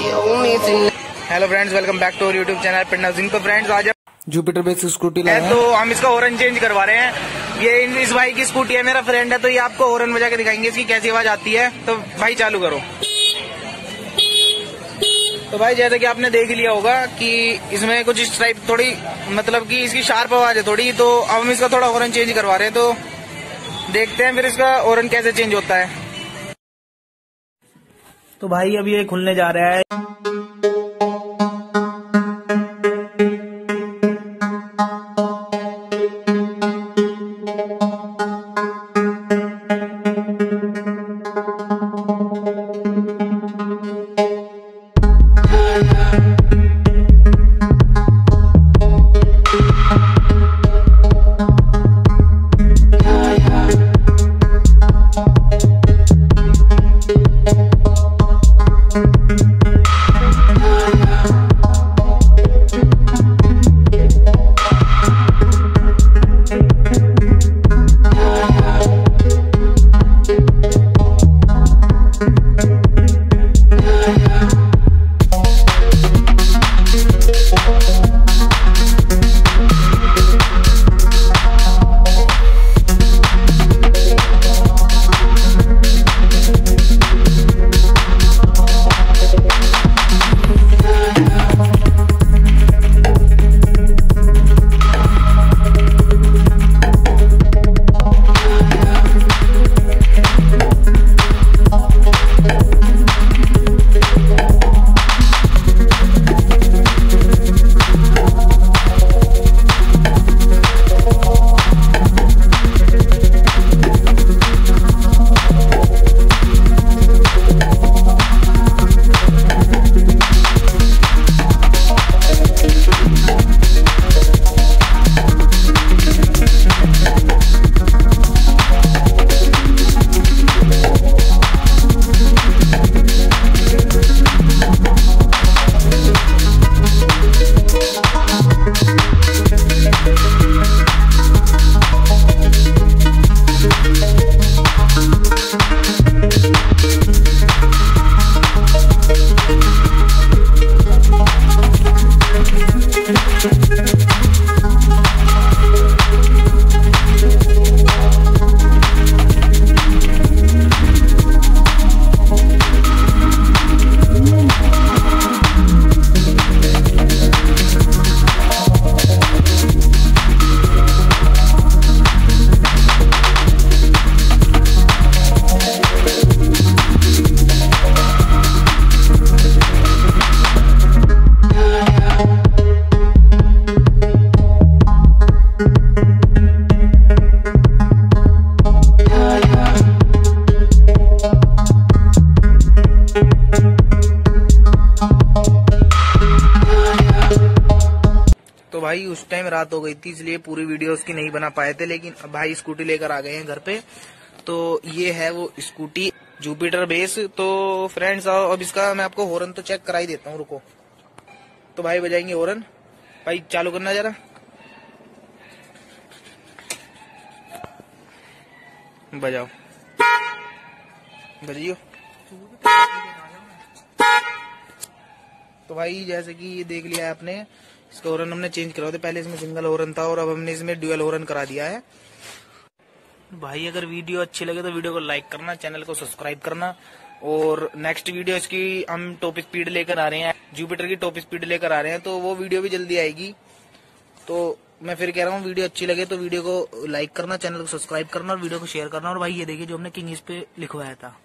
Hello friends welcome back to YouTube channel Pinda Singh तो friends आज Jupiter base scooty है तो हम इसका हॉर्न चेंज करवा रहे हैं। ये इस भाई की स्कूटी है मेरा फ्रेंड है तो ये आपको हॉर्न बजा के दिखाएँगे इसकी कैसी आवाज़ आती है। तो भाई चालू करो। तो भाई जैसा कि आपने देख लिया होगा कि इसमें कुछ इस टाइप थोड़ी मतलब कि इसकी शार्प आवाज़ है थोड़ी तो अब हम इसका थोड़ा हॉर्न चेंज करवा रहे हैं तो देखते हैं फिर इसका हॉर्न कैसे चेंज होता है। तो भाई अब ये खुलने जा रहा है। house. तो भाई उस टाइम रात हो गई थी, इसलिए पूरी वीडियो उसकी नहीं बना पाए थे, लेकिन भाई स्कूटी लेकर आ गए हैं घर पे। तो ये है वो स्कूटी जुपिटर बेस तो फ्रेंड्स आओ, अब इसका मैं आपको हॉर्न तो चेक करा ही देता हूँ, रुको। तो भाई बजाएँगे हॉर्न भाई चालू करना जरा। बजाओ। बजियो। तो भाई जैसे कि ये देख लिया है आपने, इसका हॉर्न हमने चेंज करा था। पहले इसमें सिंगल हॉर्न था और अब हमने इसमें ड्यूअल हॉर्न करा दिया है। भाई अगर वीडियो अच्छी लगे तो वीडियो को लाइक करना चैनल को सब्सक्राइब करना। और नेक्स्ट वीडियो इसकी हम टॉप स्पीड लेकर आ रहे हैं जुपिटर की टॉप स्पीड लेकर आ रहे हैं तो वो वीडियो भी जल्दी आएगी। तो मैं फिर कह रहा हूँ, वीडियो अच्छी लगे तो वीडियो को लाइक करना चैनल को सब्सक्राइब करना और वीडियो को शेयर करना। और भाई ये देखिए जो हमने किंग इस पे लिखवाया था।